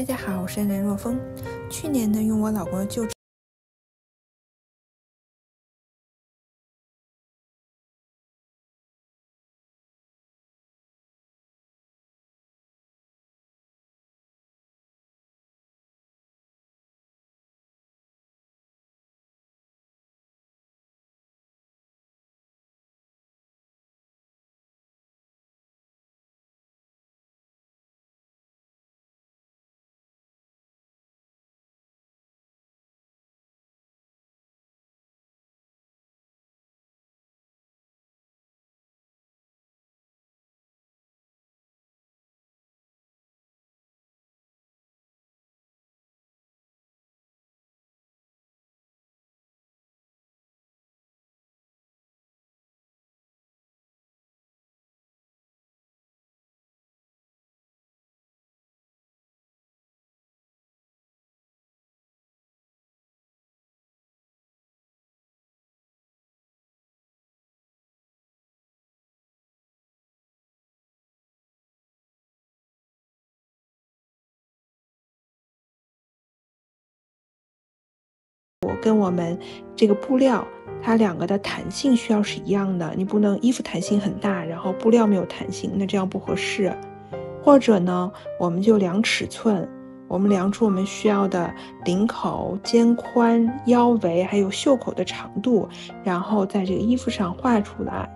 大家好，我是安然若风。去年呢，用我老公的旧。我跟我们这个布料，它两个的弹性需要是一样的。你不能衣服弹性很大，然后布料没有弹性，那这样不合适。或者呢，我们就量尺寸，我们量出我们需要的领口、肩宽、腰围还有袖口的长度，然后在这个衣服上画出来。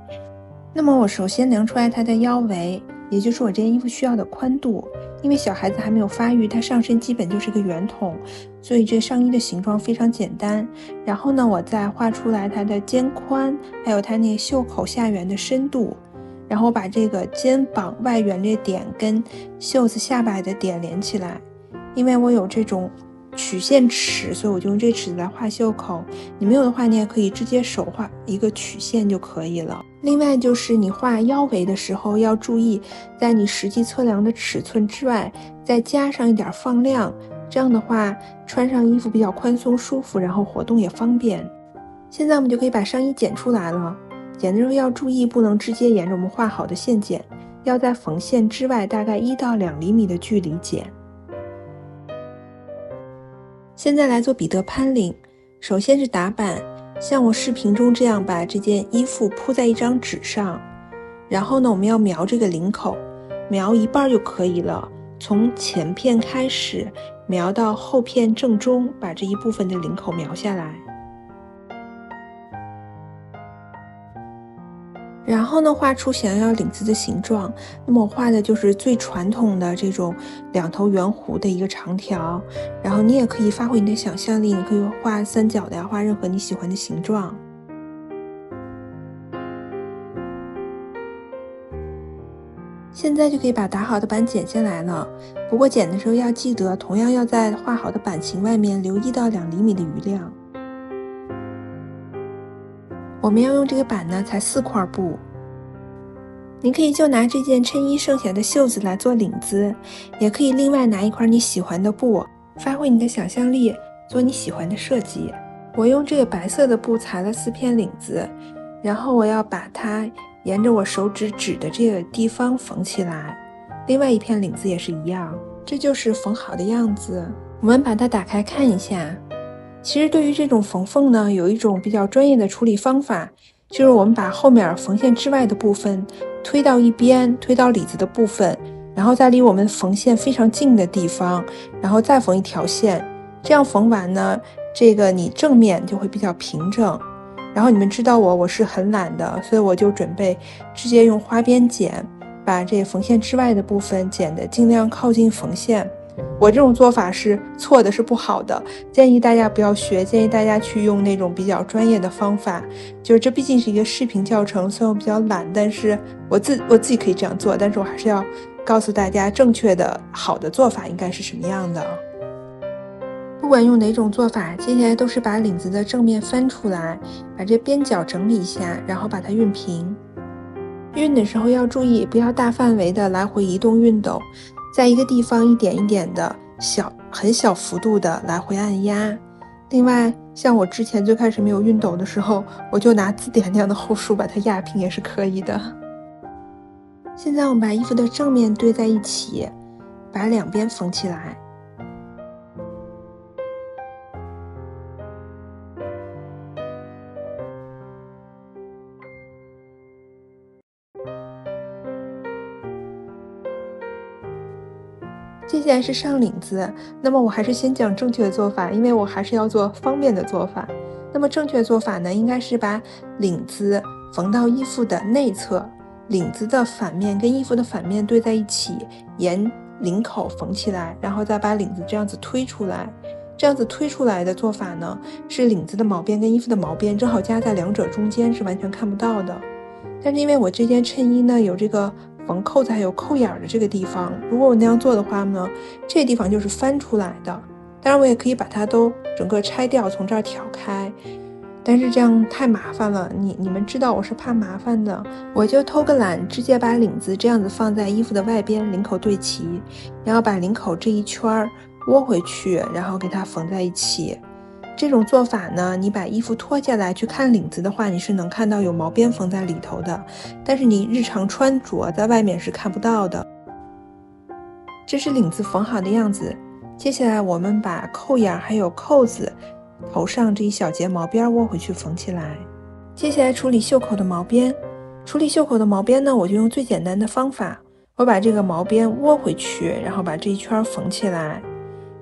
那么我首先量出来它的腰围。也就是我这件衣服需要的宽度，因为小孩子还没有发育，他上身基本就是个圆筒，所以这上衣的形状非常简单。然后呢，我再画出来它的肩宽，还有它那个袖口下缘的深度，然后把这个肩膀外缘的点跟袖子下摆的点连起来，因为我有这种。曲线尺，所以我就用这尺子来画袖口。你没有的话，你也可以直接手画一个曲线就可以了。另外就是你画腰围的时候要注意，在你实际测量的尺寸之外，再加上一点放量，这样的话穿上衣服比较宽松舒服，然后活动也方便。现在我们就可以把上衣剪出来了。剪的时候要注意，不能直接沿着我们画好的线剪，要在缝线之外大概一到两厘米的距离剪。现在来做彼得潘领，首先是打板，像我视频中这样把这件衣服铺在一张纸上，然后呢，我们要描这个领口，描一半就可以了，从前片开始描到后片正中，把这一部分的领口描下来。然后呢，画出想要领子的形状。那么我画的就是最传统的这种两头圆弧的一个长条。然后你也可以发挥你的想象力，你可以画三角的呀，画任何你喜欢的形状。现在就可以把打好的板剪下来了。不过剪的时候要记得，同样要在画好的版型外面留一到两厘米的余量。我们要用这个板呢，才四块布。你可以就拿这件衬衣剩下的袖子来做领子，也可以另外拿一块你喜欢的布，发挥你的想象力，做你喜欢的设计。我用这个白色的布裁了四片领子，然后我要把它沿着我手指指的这个地方缝起来。另外一片领子也是一样，这就是缝好的样子。我们把它打开看一下。其实对于这种缝缝呢，有一种比较专业的处理方法，就是我们把后面缝线之外的部分推到一边，推到里子的部分，然后在离我们缝线非常近的地方，然后再缝一条线。这样缝完呢，这个你正面就会比较平整。然后你们知道我我是很懒的，所以我就准备直接用花边剪，把这缝线之外的部分剪得尽量靠近缝线。我这种做法是错的，是不好的，建议大家不要学，建议大家去用那种比较专业的方法。就是这毕竟是一个视频教程，虽然我比较懒，但是我自我自己可以这样做，但是我还是要告诉大家正确的好的做法应该是什么样的。不管用哪种做法，接下来都是把领子的正面翻出来，把这边角整理一下，然后把它熨平。熨的时候要注意，不要大范围的来回移动熨斗。在一个地方一点一点的小很小幅度的来回按压。另外，像我之前最开始没有熨斗的时候，我就拿字典那样的厚书把它压平也是可以的。现在我们把衣服的正面对在一起，把两边缝起来。接下来是上领子，那么我还是先讲正确的做法，因为我还是要做方便的做法。那么正确做法呢，应该是把领子缝到衣服的内侧，领子的反面跟衣服的反面对在一起，沿领口缝起来，然后再把领子这样子推出来。这样子推出来的做法呢，是领子的毛边跟衣服的毛边正好夹在两者中间，是完全看不到的。但是因为我这件衬衣呢，有这个。缝扣子还有扣眼的这个地方，如果我那样做的话呢，这地方就是翻出来的。当然，我也可以把它都整个拆掉，从这儿挑开，但是这样太麻烦了。你你们知道我是怕麻烦的，我就偷个懒，直接把领子这样子放在衣服的外边，领口对齐，然后把领口这一圈儿窝回去，然后给它缝在一起。这种做法呢，你把衣服脱下来去看领子的话，你是能看到有毛边缝在里头的，但是你日常穿着在外面是看不到的。这是领子缝好的样子。接下来我们把扣眼还有扣子头上这一小节毛边窝回去缝起来。接下来处理袖口的毛边。处理袖口的毛边呢，我就用最简单的方法，我把这个毛边窝回去，然后把这一圈缝起来。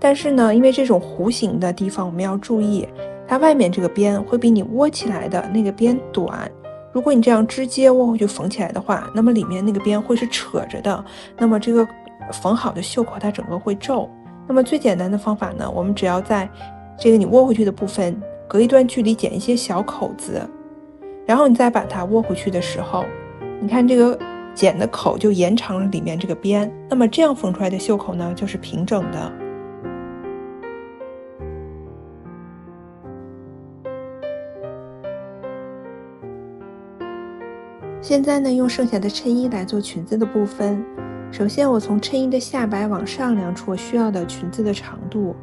但是呢，因为这种弧形的地方，我们要注意，它外面这个边会比你窝起来的那个边短。如果你这样直接窝回去缝起来的话，那么里面那个边会是扯着的，那么这个缝好的袖口它整个会皱。那么最简单的方法呢，我们只要在这个你窝回去的部分隔一段距离剪一些小口子，然后你再把它窝回去的时候，你看这个剪的口就延长了里面这个边，那么这样缝出来的袖口呢就是平整的。现在呢，用剩下的衬衣来做裙子的部分。首先，我从衬衣的下摆往上量出我需要的裙子的长度。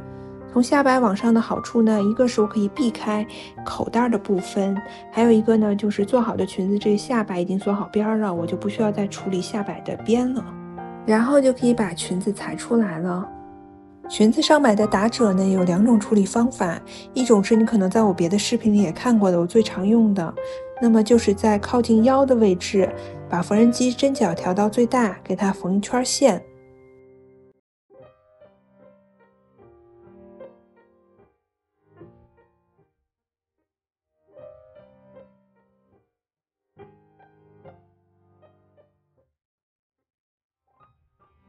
从下摆往上的好处呢，一个是我可以避开口袋的部分，还有一个呢，就是做好的裙子这个下摆已经做好边了，我就不需要再处理下摆的边了，然后就可以把裙子裁出来了。裙子上摆的打褶呢，有两种处理方法，一种是你可能在我别的视频里也看过的，我最常用的，那么就是在靠近腰的位置，把缝纫机针脚调到最大，给它缝一圈线。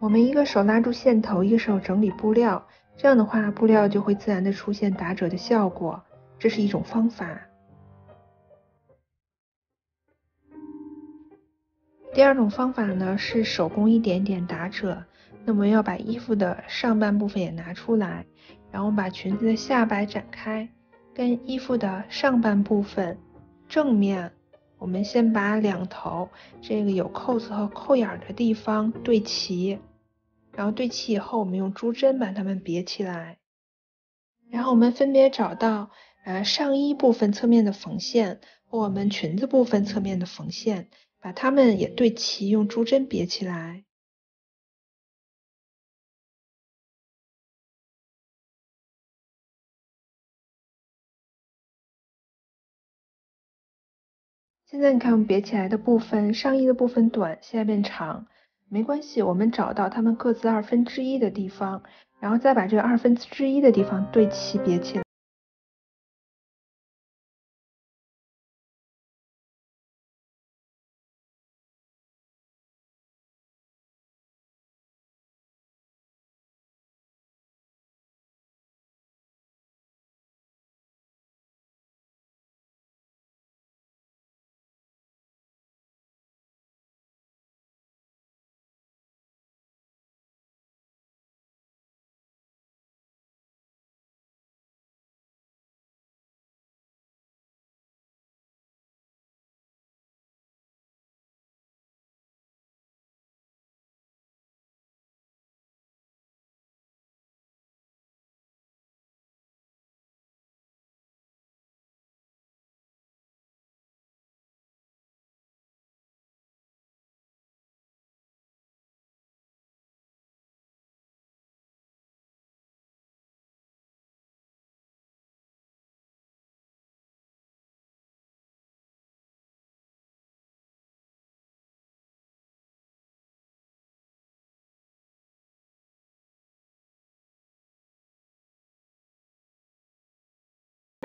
我们一个手拉住线头，一个手整理布料，这样的话布料就会自然的出现打褶的效果，这是一种方法。第二种方法呢是手工一点点打褶，那么要把衣服的上半部分也拿出来，然后把裙子的下摆展开，跟衣服的上半部分正面，我们先把两头这个有扣子和扣眼的地方对齐。然后对齐以后，我们用珠针把它们别起来。然后我们分别找到呃上衣部分侧面的缝线和我们裙子部分侧面的缝线，把它们也对齐，用珠针别起来。现在你看，我们别起来的部分，上衣的部分短，现在变长。没关系，我们找到它们各自二分之一的地方，然后再把这个二分之一的地方对齐别起来。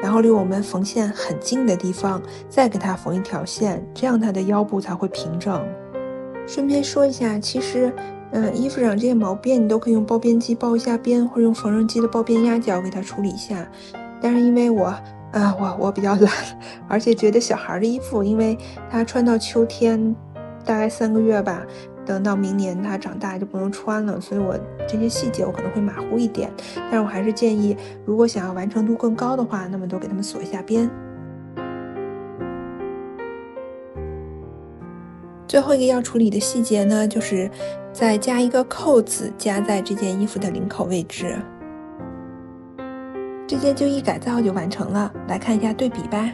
然后离我们缝线很近的地方再给它缝一条线，这样它的腰部才会平整。顺便说一下，其实，嗯，衣服上这些毛边你都可以用包边机包一下边，或者用缝纫机的包边压脚给它处理一下。但是因为我，啊，我我比较懒，而且觉得小孩的衣服，因为它穿到秋天，大概三个月吧，等到明年它长大就不能穿了，所以我这些细节我可能会马虎一点。但是我还是建议，如果想要完成度更高的话，那么都给他们锁一下边。最后一个要处理的细节呢，就是再加一个扣子，加在这件衣服的领口位置。这件旧衣改造就完成了，来看一下对比吧。